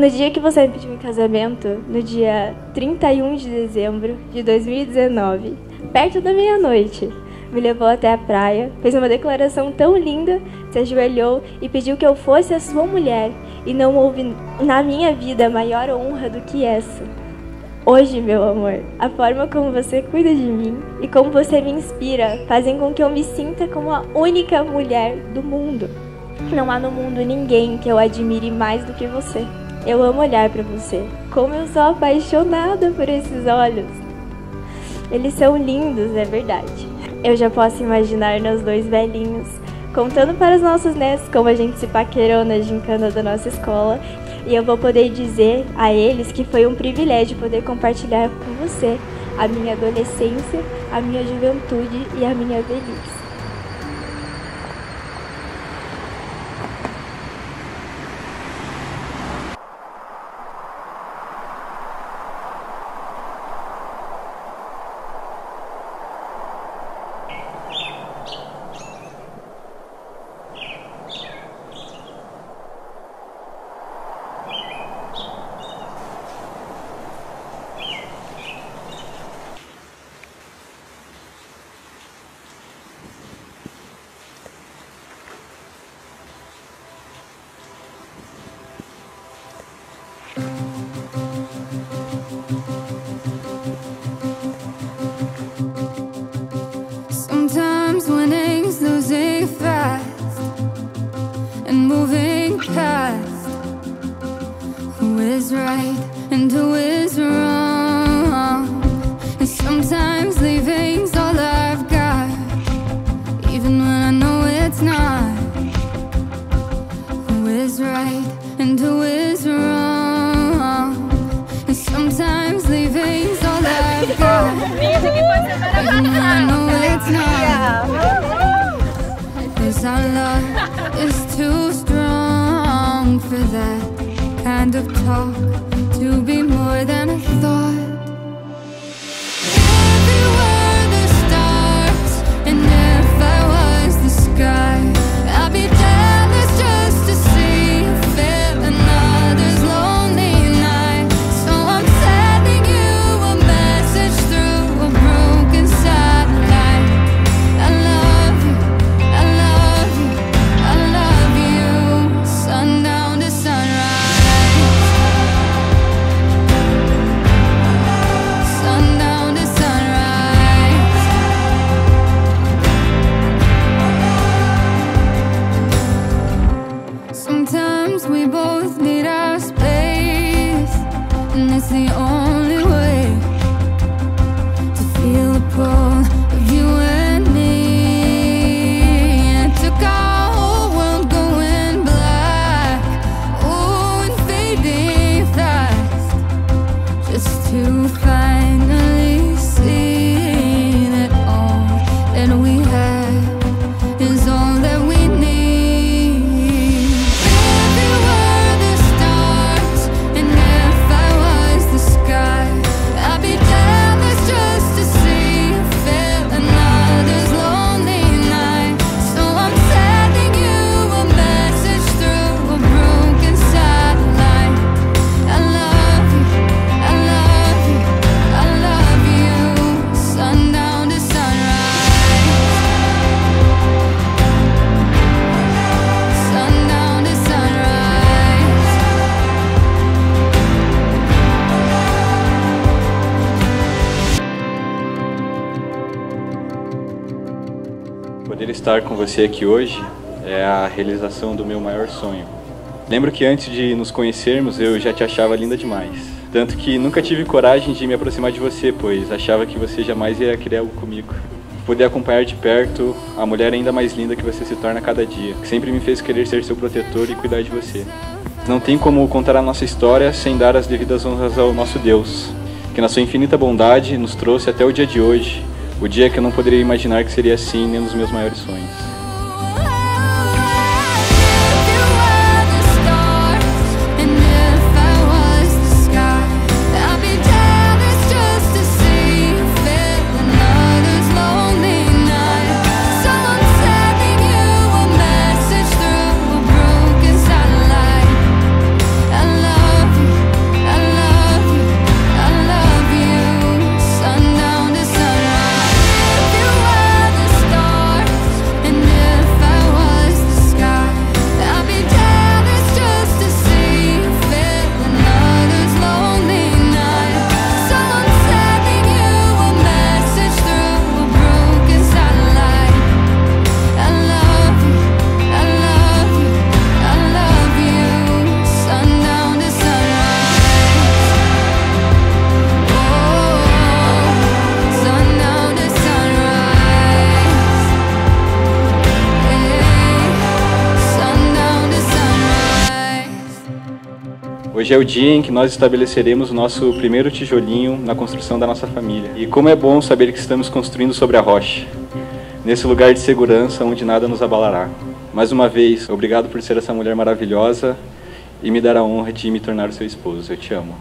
no dia que você me pediu em casamento, no dia 31 de dezembro de 2019, perto da meia-noite, me levou até a praia, fez uma declaração tão linda, se ajoelhou e pediu que eu fosse a sua mulher, e não houve na minha vida maior honra do que essa. Hoje, meu amor, a forma como você cuida de mim e como você me inspira fazem com que eu me sinta como a única mulher do mundo. Não há no mundo ninguém que eu admire mais do que você. Eu amo olhar para você. Como eu sou apaixonada por esses olhos. Eles são lindos, é verdade. Eu já posso imaginar nós dois velhinhos contando para os nossos netos como a gente se paquerou na gincana da nossa escola e eu vou poder dizer a eles que foi um privilégio poder compartilhar com você a minha adolescência, a minha juventude e a minha velhice. now. Our love is too strong for that kind of talk to be more than. we both need our space, and it's the only. Estar com você aqui hoje é a realização do meu maior sonho. Lembro que antes de nos conhecermos eu já te achava linda demais. Tanto que nunca tive coragem de me aproximar de você, pois achava que você jamais ia querer algo comigo. Poder acompanhar de perto a mulher ainda mais linda que você se torna a cada dia, que sempre me fez querer ser seu protetor e cuidar de você. Não tem como contar a nossa história sem dar as devidas honras ao nosso Deus, que na sua infinita bondade nos trouxe até o dia de hoje o dia que eu não poderia imaginar que seria assim nem nos meus maiores sonhos. Hoje é o dia em que nós estabeleceremos o nosso primeiro tijolinho na construção da nossa família. E como é bom saber que estamos construindo sobre a rocha, nesse lugar de segurança onde nada nos abalará. Mais uma vez, obrigado por ser essa mulher maravilhosa e me dar a honra de me tornar seu esposo. Eu te amo.